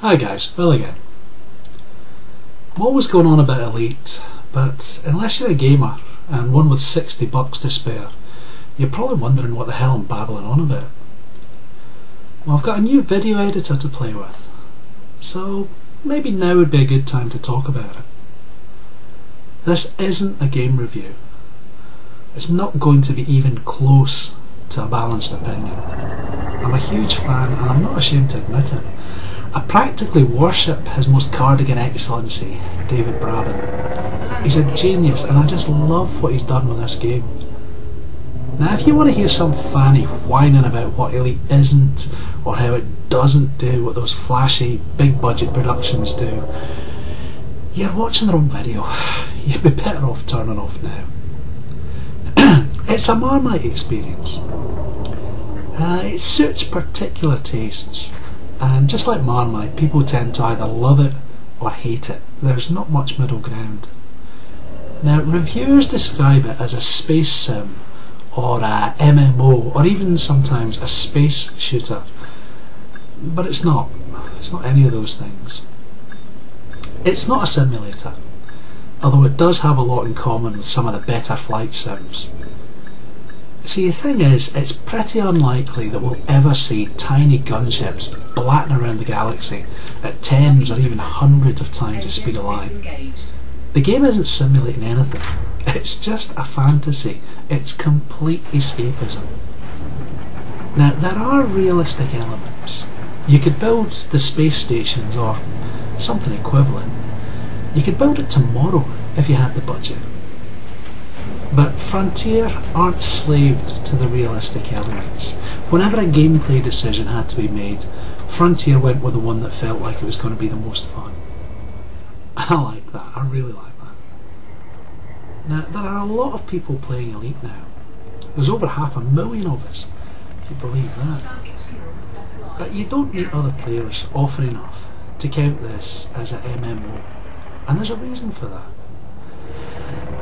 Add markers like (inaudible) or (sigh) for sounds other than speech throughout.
Hi guys, Will again. I'm always going on about Elite, but unless you're a gamer and one with 60 bucks to spare, you're probably wondering what the hell I'm babbling on about. Well, I've got a new video editor to play with, so maybe now would be a good time to talk about it. This isn't a game review. It's not going to be even close to a balanced opinion. I'm a huge fan and I'm not ashamed to admit it. I practically worship His Most Cardigan Excellency, David Braben. He's a genius and I just love what he's done with this game. Now if you want to hear some fanny whining about what Elite isn't or how it doesn't do what those flashy, big budget productions do, you're watching the wrong video. (laughs) You'd be better off turning off now. (clears throat) it's a Marmite experience. Uh, it suits particular tastes and just like Marmite, people tend to either love it or hate it. There's not much middle ground. Now, reviewers describe it as a space sim, or a MMO, or even sometimes a space shooter. But it's not. It's not any of those things. It's not a simulator, although it does have a lot in common with some of the better flight sims. See, the thing is, it's pretty unlikely that we'll ever see tiny gunships blatting around the galaxy at tens or even hundreds of times the speed of light. The game isn't simulating anything. It's just a fantasy. It's complete escapism. Now, there are realistic elements. You could build the space stations or something equivalent. You could build it tomorrow if you had the budget. But Frontier aren't slaved to the realistic elements. Whenever a gameplay decision had to be made, Frontier went with the one that felt like it was going to be the most fun. And I like that, I really like that. Now, there are a lot of people playing Elite now. There's over half a million of us, if you believe that. But you don't meet other players often enough to count this as an MMO. And there's a reason for that.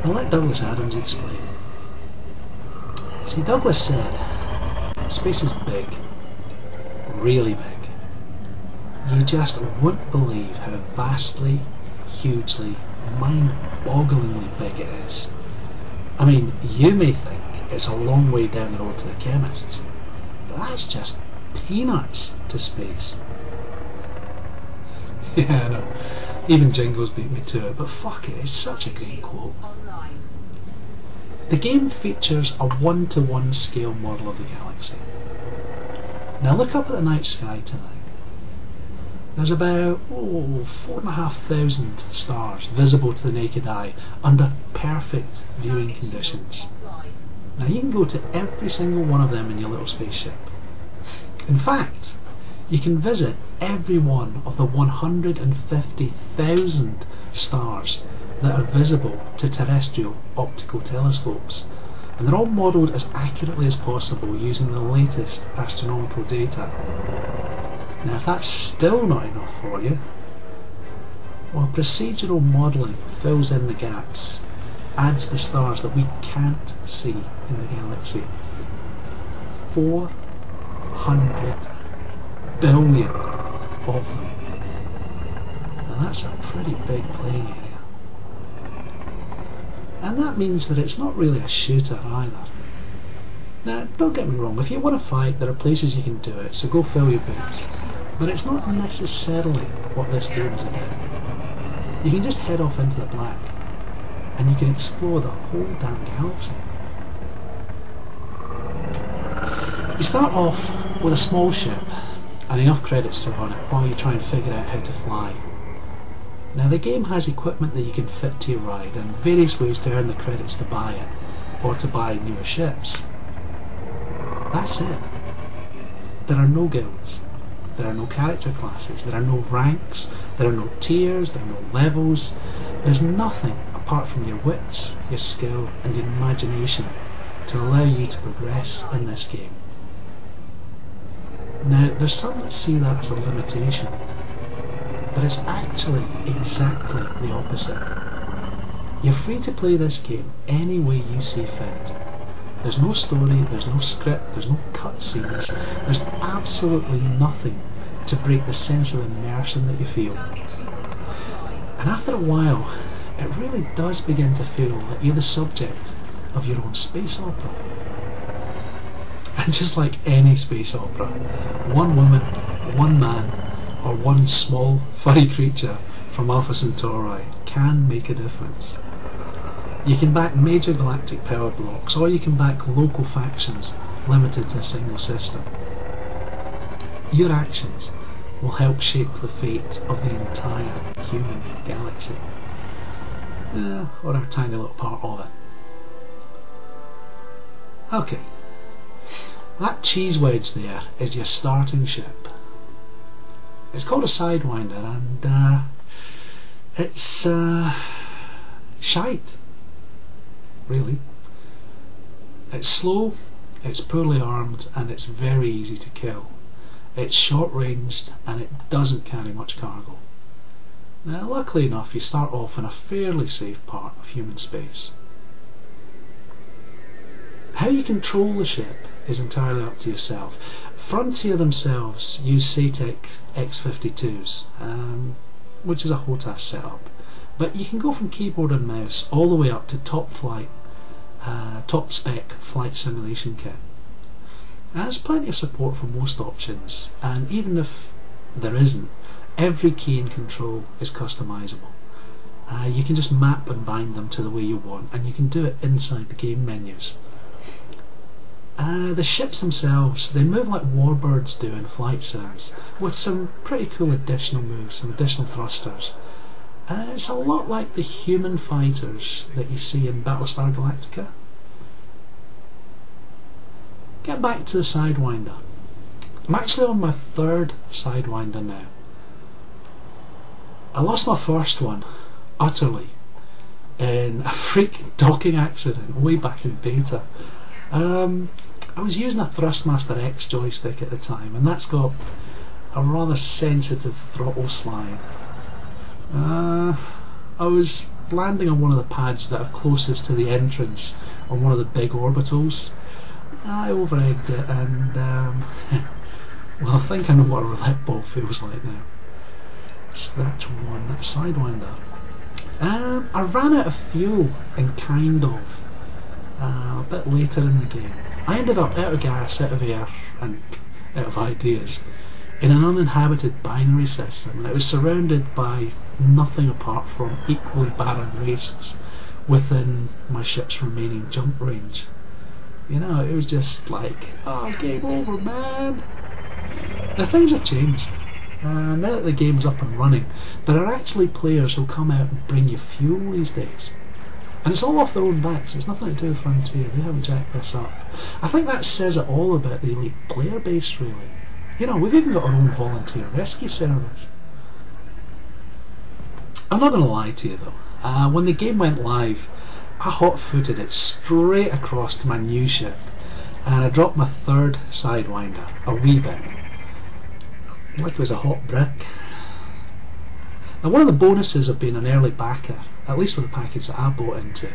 I'll let Douglas Adams explain. See, Douglas said, space is big, really big. You just wouldn't believe how vastly, hugely, mind-bogglingly big it is. I mean, you may think it's a long way down the road to the chemists, but that's just peanuts to space. (laughs) yeah, know. Even Jingles beat me to it, but fuck it, it's such a great quote. The game features a one-to-one scale model of the galaxy. Now look up at the night sky tonight. There's about oh, four and a half thousand stars visible to the naked eye under perfect viewing conditions. Now you can go to every single one of them in your little spaceship. In fact, you can visit every one of the 150,000 stars that are visible to terrestrial optical telescopes. And they're all modelled as accurately as possible using the latest astronomical data. Now if that's still not enough for you, well procedural modelling fills in the gaps, adds the stars that we can't see in the galaxy. 400 billion of them. Now that's a pretty big playing area. And that means that it's not really a shooter either. Now, don't get me wrong, if you want to fight, there are places you can do it, so go fill your boots. But it's not necessarily what this game is about. You can just head off into the black, and you can explore the whole damn galaxy. You start off with a small ship, and enough credits to run it while you try and figure out how to fly. Now the game has equipment that you can fit to your ride and various ways to earn the credits to buy it, or to buy newer ships. That's it. There are no guilds. There are no character classes. There are no ranks. There are no tiers. There are no levels. There's nothing apart from your wits, your skill and your imagination to allow you to progress in this game. Now, there's some that see that as a limitation, but it's actually exactly the opposite. You're free to play this game any way you see fit. There's no story, there's no script, there's no cutscenes, there's absolutely nothing to break the sense of immersion that you feel. And after a while, it really does begin to feel like you're the subject of your own space opera. (laughs) And just like any space opera, one woman, one man, or one small furry creature from Alpha Centauri can make a difference. You can back major galactic power blocks, or you can back local factions limited to a single system. Your actions will help shape the fate of the entire human galaxy. Uh, or a tiny little part of it. Okay. That cheese wedge there is your starting ship. It's called a Sidewinder and uh, it's uh, shite, really. It's slow, it's poorly armed and it's very easy to kill. It's short ranged and it doesn't carry much cargo. Now luckily enough you start off in a fairly safe part of human space. How you control the ship is entirely up to yourself. Frontier themselves use Saitek X52s, um, which is a HOTAS setup, but you can go from keyboard and mouse all the way up to top flight, uh, top spec flight simulation kit. There's plenty of support for most options, and even if there isn't, every key and control is customizable. Uh, you can just map and bind them to the way you want, and you can do it inside the game menus. Uh, the ships themselves, they move like warbirds do in flight sims, with some pretty cool additional moves, some additional thrusters. Uh, it's a lot like the human fighters that you see in Battlestar Galactica. Get back to the Sidewinder. I'm actually on my third Sidewinder now. I lost my first one, utterly, in a freak (laughs) docking accident way back in beta. Um, I was using a Thrustmaster X joystick at the time, and that's got a rather sensitive throttle slide. Uh, I was landing on one of the pads that are closest to the entrance on one of the big orbitals. I overegged it, and um, (laughs) well, I think I know what a roulette ball feels like now. Scratch one, Sidewinder. Um, I ran out of fuel and kind of uh, a bit later in the game. I ended up out of gas, out of air, and out of ideas in an uninhabited binary system, and it was surrounded by nothing apart from equally barren wastes within my ship's remaining jump range. You know, it was just like, oh, game over, man. Now things have changed. Uh, now that the game's up and running, there are actually players who'll come out and bring you fuel these days. And it's all off their own backs, it's nothing to do with Frontier, they haven't jacked this up. I think that says it all about the elite player base, really. You know, we've even got our own volunteer rescue service. I'm not going to lie to you though, uh, when the game went live, I hot footed it straight across to my new ship and I dropped my third Sidewinder a wee bit, like it was a hot brick. Now, one of the bonuses of being an early backer, at least with the package that I bought into,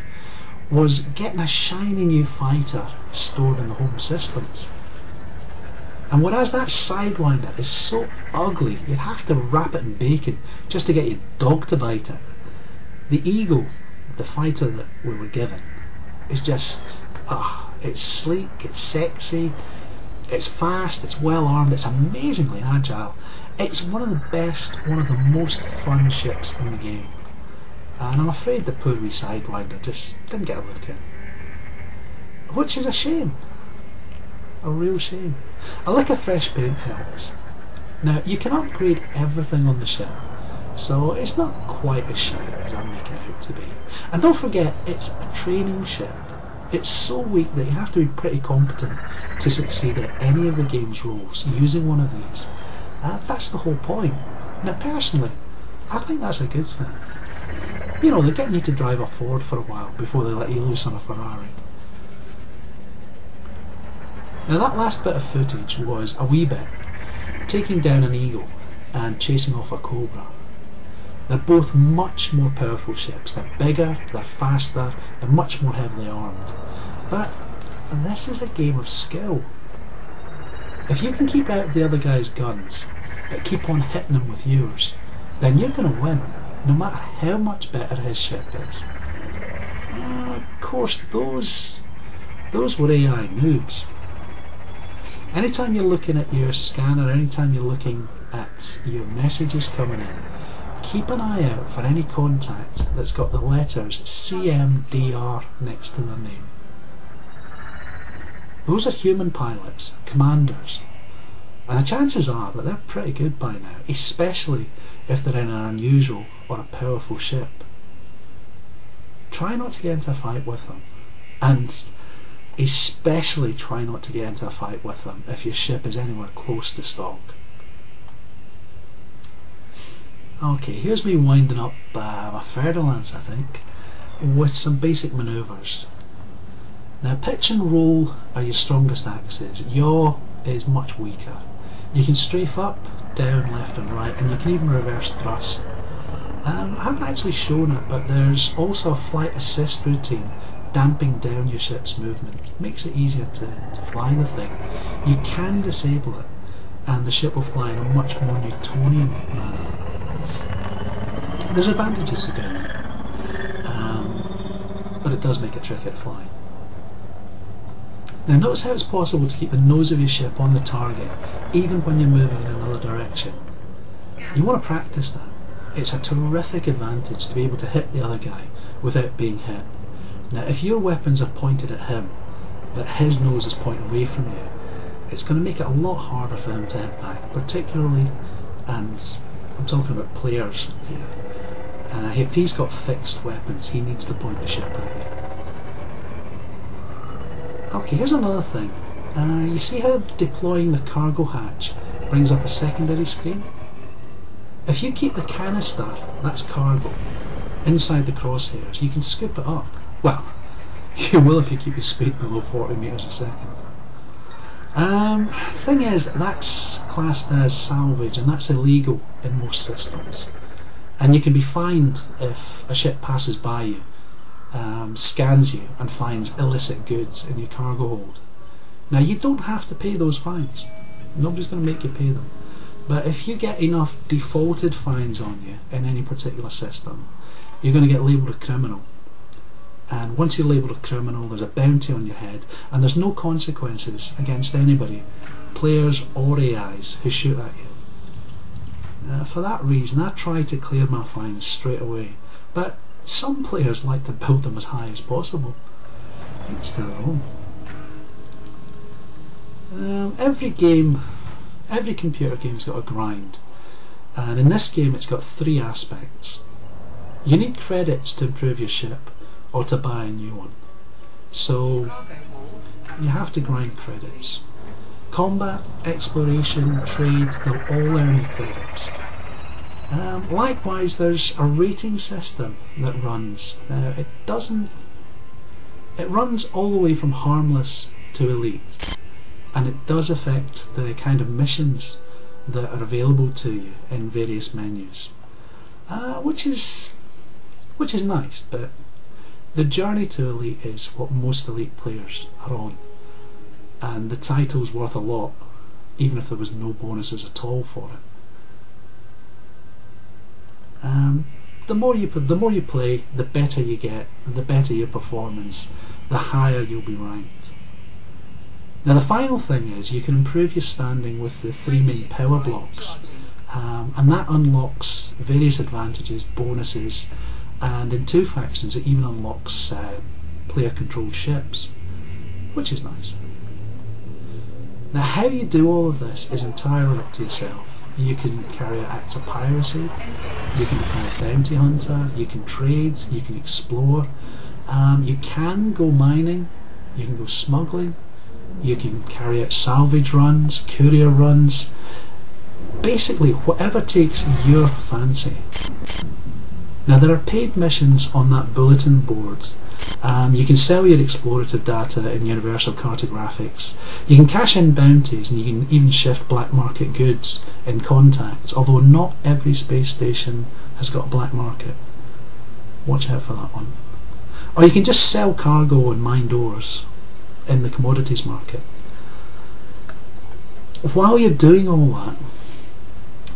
was getting a shiny new fighter stored in the home systems. And whereas that Sidewinder is so ugly, you'd have to wrap it in bacon just to get your dog to bite it. The Eagle, the fighter that we were given, is just ah, it's sleek, it's sexy, it's fast, it's well armed, it's amazingly agile. It's one of the best, one of the most fun ships in the game. And I'm afraid the poor wee Sidewinder just didn't get a look in. Which is a shame. A real shame. I like a fresh paint helps. Now, you can upgrade everything on the ship, so it's not quite as shiny as I make it out to be. And don't forget, it's a training ship. It's so weak that you have to be pretty competent to succeed at any of the game's roles using one of these. Uh, that's the whole point. Now, personally, I think that's a good thing. You know, they're getting you to drive a Ford for a while before they let you loose on a Ferrari. Now, that last bit of footage was a wee bit taking down an eagle and chasing off a cobra. They're both much more powerful ships. They're bigger, they're faster, they're much more heavily armed. But this is a game of skill. If you can keep out of the other guy's guns, but keep on hitting him with yours, then you're going to win, no matter how much better his ship is. Uh, of course, those those were AI noobs. Anytime you're looking at your scanner, anytime you're looking at your messages coming in, keep an eye out for any contact that's got the letters CMDR next to their name. Those are human pilots, commanders, and the chances are that they're pretty good by now, especially if they're in an unusual or a powerful ship. Try not to get into a fight with them, and especially try not to get into a fight with them if your ship is anywhere close to stock. Okay, here's me winding up uh, my Fer-de-Lance, I think, with some basic manoeuvres. Now, pitch and roll are your strongest axes. Yaw is much weaker. You can strafe up, down, left and right, and you can even reverse thrust. Um, I haven't actually shown it, but there's also a flight assist routine damping down your ship's movement. Makes it easier to, to fly the thing. You can disable it, and the ship will fly in a much more Newtonian manner. There's advantages to doing that, um, but it does make it trickier to fly. Now notice how it's possible to keep the nose of your ship on the target even when you're moving in another direction. You want to practice that. It's a terrific advantage to be able to hit the other guy without being hit. Now if your weapons are pointed at him but his nose is pointing away from you, it's going to make it a lot harder for him to hit back, particularly, and I'm talking about players here. Uh, if he's got fixed weapons, he needs to point the ship at you. Okay, here's another thing. Uh, you see how deploying the cargo hatch brings up a secondary screen? If you keep the canister, that's cargo, inside the crosshairs, you can scoop it up. Well, (laughs) you will if you keep your speed below 40 metres a second. Um, thing is, that's classed as salvage and that's illegal in most systems. And you can be fined if a ship passes by you, um, scans you and finds illicit goods in your cargo hold. Now you don't have to pay those fines. Nobody's going to make you pay them. But if you get enough defaulted fines on you in any particular system, you're going to get labelled a criminal. And once you're labelled a criminal, there's a bounty on your head, and there's no consequences against anybody, players or AIs, who shoot at you. Uh, for that reason, I try to clear my fines straight away, but some players like to build them as high as possible. It's to their own. Um, every game, every computer game's got a grind, and in this game it's got three aspects. You need credits to improve your ship, or to buy a new one. So you have to grind credits. Combat, exploration, trade, they'll all earn credits. Um, likewise, there's a rating system that runs. Now, it doesn't. It runs all the way from harmless to elite and it does affect the kind of missions that are available to you in various menus, uh, which is which is nice. But the journey to elite is what most elite players are on, and the title's worth a lot, even if there was no bonuses at all for it. Um, the more you the more you play, the better you get, the better your performance, the higher you'll be ranked. Now the final thing is you can improve your standing with the three main power blocks um, and that unlocks various advantages, bonuses and in two factions it even unlocks uh, player controlled ships which is nice. Now how you do all of this is entirely up to yourself. You can carry out acts of piracy, you can become a bounty hunter, you can trade, you can explore, um, you can go mining, you can go smuggling, you can carry out salvage runs, courier runs, basically whatever takes your fancy. Now there are paid missions on that bulletin board. Um, you can sell your explorative data in Universal Cartographics. You can cash in bounties and you can even shift black market goods in contacts, although not every space station has got a black market. Watch out for that one. Or you can just sell cargo and mine doors in the commodities market. While you're doing all that,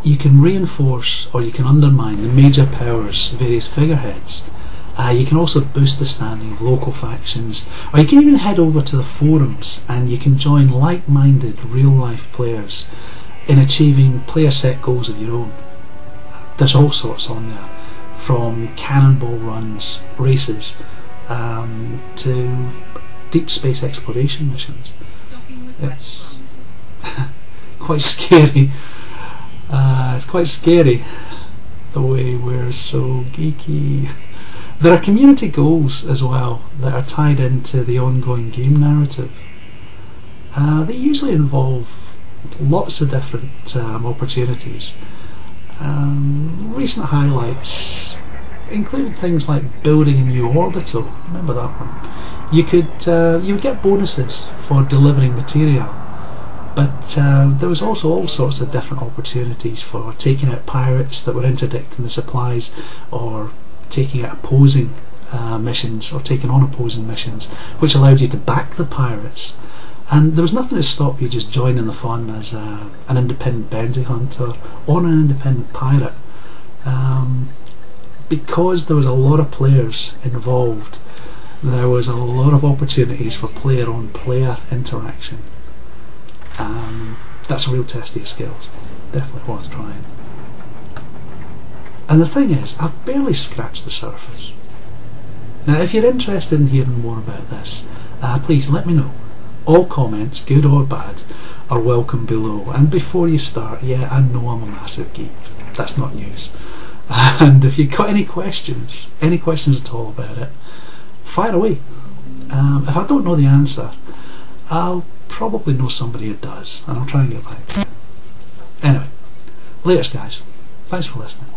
you can reinforce or you can undermine the major powers' various figureheads. Uh, you can also boost the standing of local factions, or you can even head over to the forums and you can join like minded real life players in achieving player set goals of your own. There's all sorts on there, from cannonball runs, races, um, to deep space exploration missions. It's (laughs) quite scary. Uh, it's quite scary the way we're so geeky. (laughs) There are community goals as well that are tied into the ongoing game narrative. Uh, they usually involve lots of different um, opportunities. Um, recent highlights included things like building a new orbital. Remember that one? You could uh, you would get bonuses for delivering material, but uh, there was also all sorts of different opportunities for taking out pirates that were interdicting the supplies, or taking out opposing uh, missions, or taking on opposing missions, which allowed you to back the pirates. And there was nothing to stop you just joining the fun as a, an independent bounty hunter or an independent pirate. Um, because there was a lot of players involved, there was a lot of opportunities for player on player interaction. Um, that's a real test of your skills. Definitely worth trying. And the thing is, I've barely scratched the surface. Now, if you're interested in hearing more about this, uh, please let me know. All comments, good or bad, are welcome below. And before you start, yeah, I know I'm a massive geek. That's not news. (laughs) And if you've got any questions, any questions at all about it, fire away. Um, if I don't know the answer, I'll probably know somebody who does, and I'll try and get back to you. Anyway, latest guys. Thanks for listening.